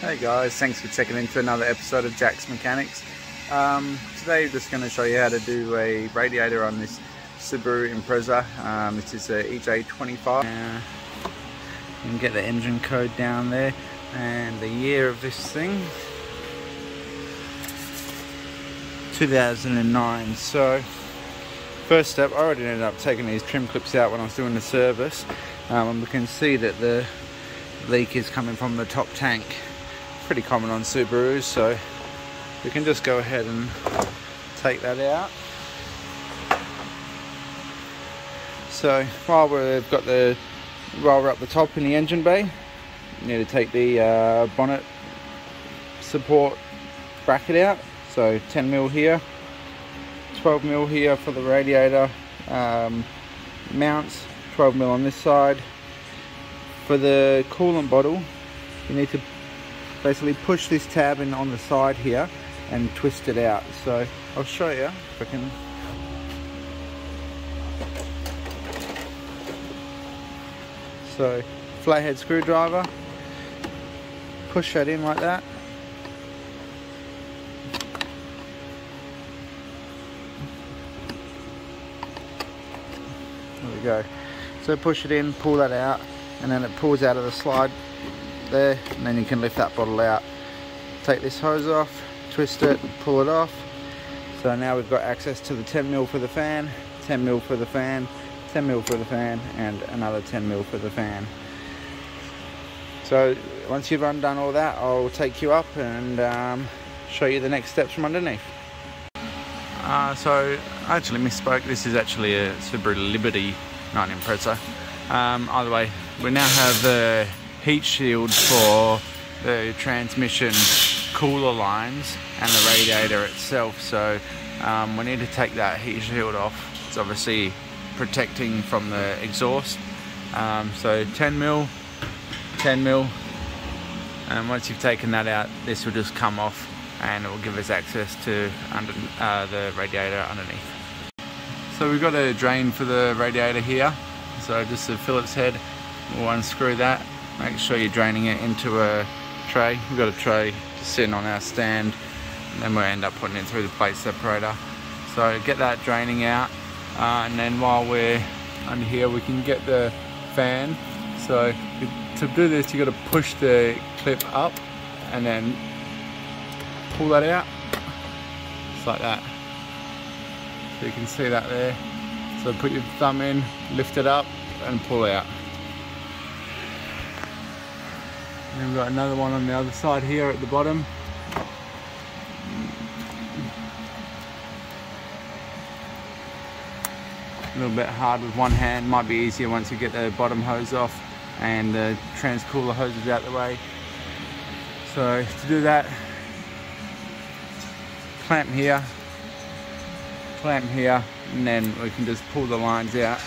Hey guys, thanks for checking into another episode of Jax Mechanix. Um, today I'm just going to show you how to do a radiator on this Subaru Impreza. Um, this is a EJ25. Uh, you can get the engine code down there and the year of this thing. 2009. So first step, I already ended up taking these trim clips out when I was doing the service. Um, and we can see that the leak is coming from the top tank pretty common on Subarus so we can just go ahead and take that out. So while we've got the roller up the top in the engine bay you need to take the uh, bonnet support bracket out. So 10 mil here 12 mil here for the radiator um, mounts 12 mil on this side. For the coolant bottle you need to basically push this tab in on the side here and twist it out. So I'll show you if I can. So flathead screwdriver, push that in like that. There we go. So push it in, pull that out, and then it pulls out of the slide there and then you can lift that bottle out. Take this hose off twist it pull it off. So now we've got access to the 10 mil for the fan 10 mil for the fan 10 mil for the fan and another 10 mil for the fan. So once you've undone all that I'll take you up and um, show you the next steps from underneath. Uh, so I actually misspoke. This is actually a Subaru Liberty 9 Impreza. Um, either way we now have the heat shield for the transmission cooler lines and the radiator itself. So um, we need to take that heat shield off. It's obviously protecting from the exhaust. Um, so 10 mil 10 mil. And once you've taken that out this will just come off and it will give us access to under uh, the radiator underneath. So we've got a drain for the radiator here. So just a Phillips head we'll unscrew that make sure you're draining it into a tray. We've got a tray sitting on our stand. And then we'll end up putting it through the plate separator. So get that draining out. Uh, and then while we're under here we can get the fan. So to do this you got to push the clip up and then pull that out. Just like that. So you can see that there. So put your thumb in lift it up and pull out And we've got another one on the other side here at the bottom. A little bit hard with one hand, might be easier once you get the bottom hose off and the transcooler hoses out the way. So to do that, clamp here, clamp here, and then we can just pull the lines out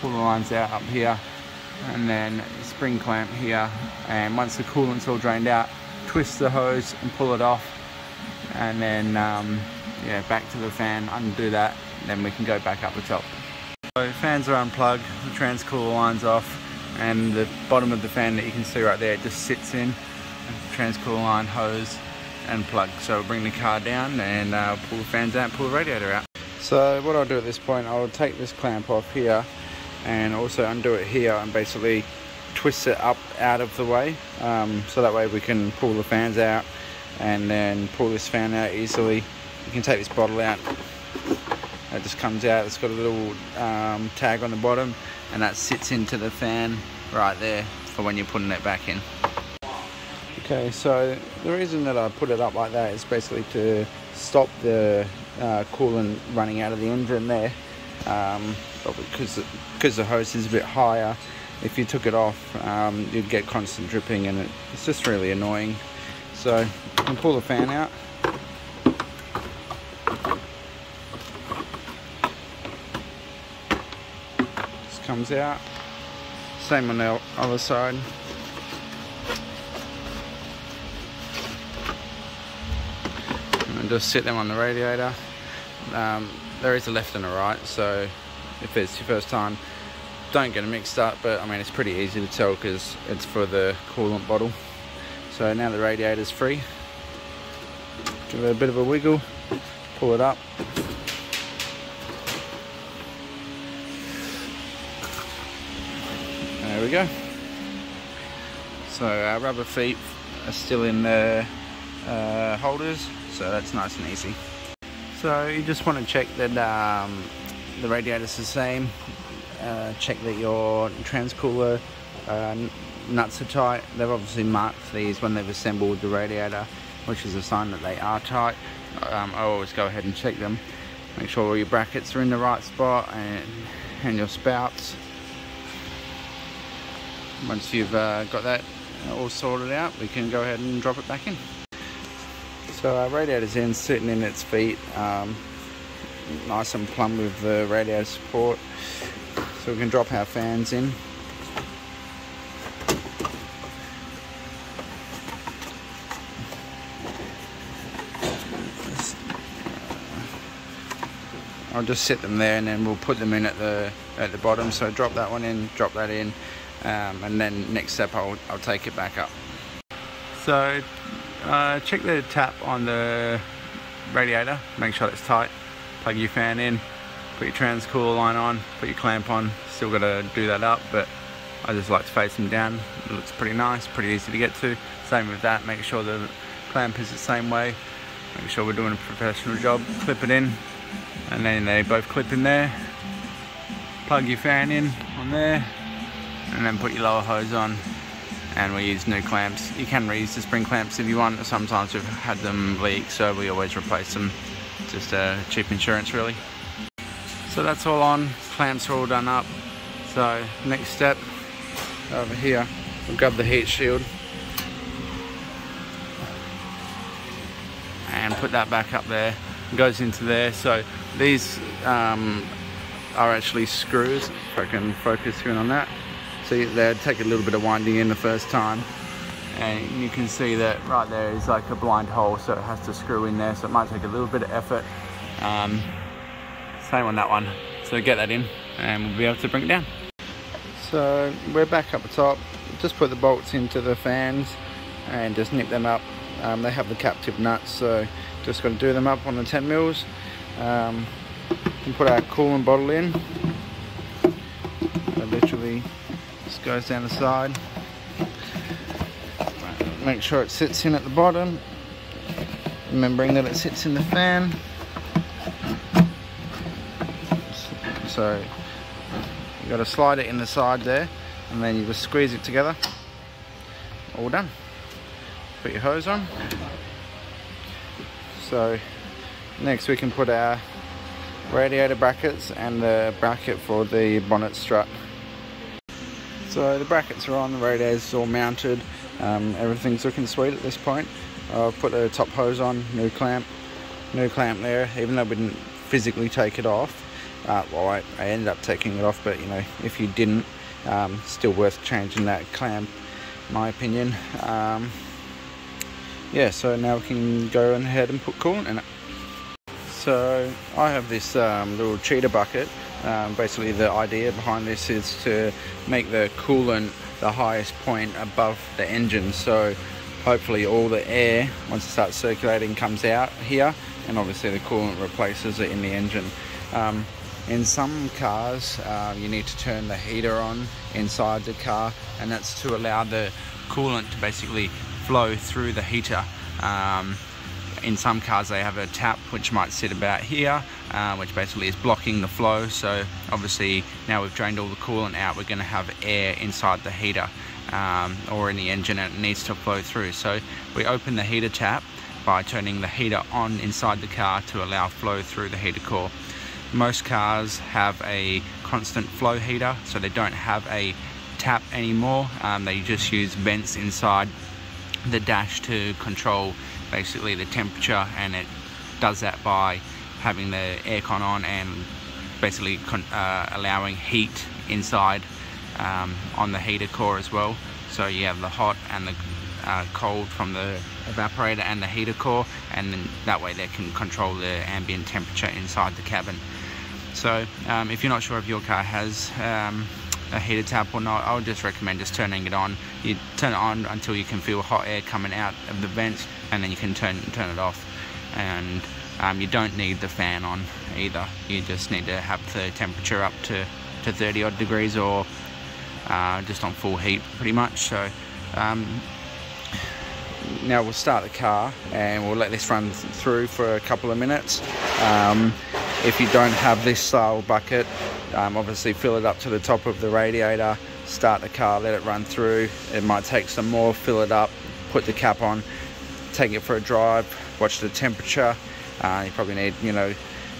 pull the lines out up here and then spring clamp here and once the coolant's all drained out twist the hose and pull it off and then um, yeah back to the fan undo that then we can go back up the top. So fans are unplugged the transcooler lines off and the bottom of the fan that you can see right there just sits in transcooler line hose and plug. So we'll bring the car down and uh, pull the fans out pull the radiator out. So what I'll do at this point I'll take this clamp off here and also undo it here and basically twist it up out of the way um, so that way we can pull the fans out and then pull this fan out easily. You can take this bottle out it just comes out it's got a little um, tag on the bottom and that sits into the fan right there for when you're putting it back in. Okay so the reason that I put it up like that is basically to stop the uh, coolant running out of the engine there. Um, because because the hose is a bit higher. If you took it off um, you'd get constant dripping and it, it's just really annoying. So you pull the fan out. This comes out. Same on the other side. And just sit them on the radiator. Um, there is a left and a right so if it's your first time don't get it mixed up, but I mean it's pretty easy to tell because it's for the coolant bottle. So now the radiator's free. Give it a bit of a wiggle, pull it up. There we go. So our rubber feet are still in the uh, holders, so that's nice and easy. So you just want to check that um, the radiator's the same. Uh, check that your transcooler uh, nuts are tight. They've obviously marked these when they've assembled the radiator, which is a sign that they are tight. Um, I always go ahead and check them. Make sure all your brackets are in the right spot and, and your spouts. Once you've uh, got that all sorted out, we can go ahead and drop it back in. So our radiator's in, sitting in its feet, um, nice and plumb with the radiator support. So we can drop our fans in. I'll just set them there and then we'll put them in at the at the bottom. So drop that one in, drop that in, um, and then next step I'll, I'll take it back up. So uh, check the tap on the radiator, make sure it's tight, plug your fan in, put your transcooler line on, put your clamp on, still got to do that up but I just like to face them down, it looks pretty nice, pretty easy to get to, same with that, make sure the clamp is the same way, make sure we're doing a professional job, clip it in and then they both clip in there, plug your fan in on there and then put your lower hose on and we use new clamps. You can reuse the spring clamps if you want. Sometimes we've had them leak, so we always replace them. Just a cheap insurance, really. So that's all on. Clamps are all done up. So next step over here, we'll grab the heat shield and put that back up there. It goes into there. So these um, are actually screws. If I can focus in on that see they take a little bit of winding in the first time and you can see that right there is like a blind hole so it has to screw in there. So it might take a little bit of effort. Um, same on that one. So get that in and we'll be able to bring it down. So we're back up the top. Just put the bolts into the fans and just nip them up. Um, they have the captive nuts so just going to do them up on the 10 mils. Um, and put our coolant bottle in. It literally just goes down the side. Make sure it sits in at the bottom. Remembering that it sits in the fan. So you got to slide it in the side there and then you just squeeze it together. All done. Put your hose on. So next we can put our radiator brackets and the bracket for the bonnet strut. So the brackets are on, the radiator's all mounted, um, everything's looking sweet at this point. I've put the top hose on, new clamp, new clamp there, even though we didn't physically take it off. Uh, well, I, I, ended up taking it off, but you know, if you didn't, um, still worth changing that clamp, my opinion. Um, yeah, so now we can go ahead and put coolant in it. So I have this um, little cheetah bucket um, basically the idea behind this is to make the coolant the highest point above the engine so hopefully all the air once it starts circulating comes out here and obviously the coolant replaces it in the engine. Um, in some cars uh, you need to turn the heater on inside the car and that's to allow the coolant to basically flow through the heater. Um, in some cars they have a tap which might sit about here uh, which basically is blocking the flow. So obviously now we've drained all the coolant out we're going to have air inside the heater um, or in the engine and it needs to flow through. So we open the heater tap by turning the heater on inside the car to allow flow through the heater core. Most cars have a constant flow heater so they don't have a tap anymore. Um, they just use vents inside the dash to control basically the temperature and it does that by having the aircon on and basically uh, allowing heat inside um, on the heater core as well. So you have the hot and the uh, cold from the evaporator and the heater core and then that way they can control the ambient temperature inside the cabin. So um, if you're not sure if your car has um, a heater tap or not, I would just recommend just turning it on. You turn it on until you can feel hot air coming out of the vents, and then you can turn turn it off. And um, you don't need the fan on either. You just need to have the temperature up to, to 30 odd degrees or uh, just on full heat pretty much. So um, now we'll start the car and we'll let this run through for a couple of minutes. Um, if you don't have this style bucket, um, obviously fill it up to the top of the radiator, start the car, let it run through. It might take some more, fill it up, put the cap on, take it for a drive, watch the temperature. Uh, you probably need, you know,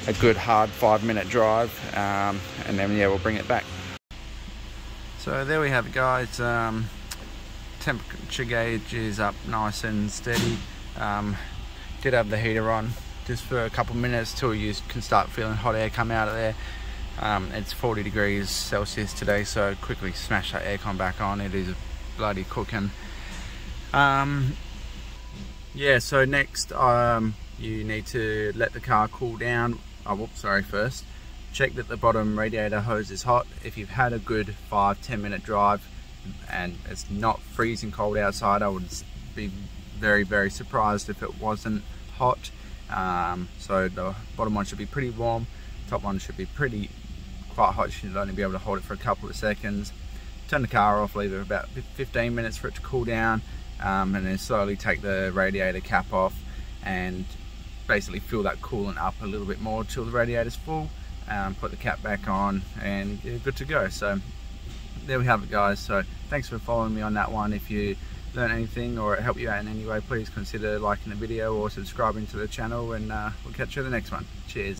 a good hard five minute drive um, and then yeah, we'll bring it back. So there we have it guys. Um, temperature gauge is up nice and steady. Um, did have the heater on just for a couple minutes till you can start feeling hot air come out of there. Um, it's 40 degrees Celsius today, so quickly smash that aircon back on. It is bloody cooking. Um, yeah, so next um, you need to let the car cool down. Oh, whoops, sorry, first. Check that the bottom radiator hose is hot. If you've had a good five, 10 minute drive and it's not freezing cold outside, I would be very, very surprised if it wasn't hot. Um, so the bottom one should be pretty warm, top one should be pretty quite hot, you should only be able to hold it for a couple of seconds. Turn the car off, leave it about 15 minutes for it to cool down, um, and then slowly take the radiator cap off and basically fill that coolant up a little bit more till the radiator's full. Um, put the cap back on and you're good to go. So there we have it guys. So thanks for following me on that one. If you learn anything or it helped you out in any way, please consider liking the video or subscribing to the channel and uh, we'll catch you in the next one. Cheers.